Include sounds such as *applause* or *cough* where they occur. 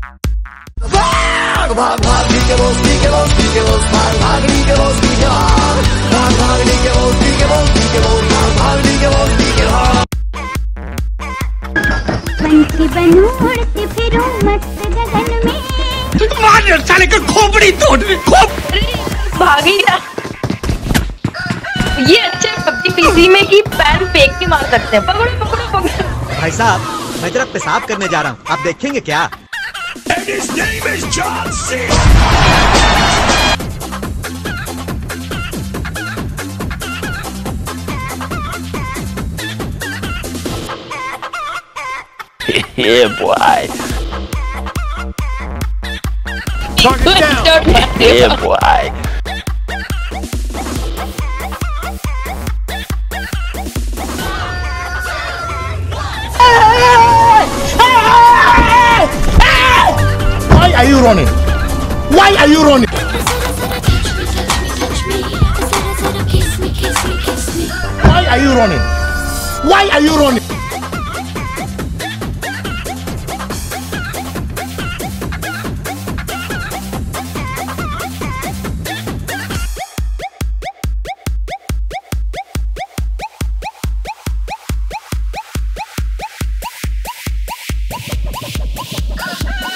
भाग भाग भाग के बॉस के बॉस के बॉस भाग भाग के बॉस के भाग भाग भाग के बॉस के बॉस के बॉस भाग भाग के बॉस के भाग पंछी बनूं उड़ती फिरूं मस्त गगन में मार साले का खोपड़ी तोड़ खोप भागी ये अच्छे पबजी पीसी में की पैन फेंक के मार सकते हैं। पकड़ो पकड़ो पकड़ो। भाई साहब मैं जरा पेशाब करने जा रहा हूँ। आप देखेंगे क्या? And his name is John Cena *laughs* yeah, boy. *laughs* Yeah, boy. are you running? Why are you running? Why are you running? Why are you running? Oh,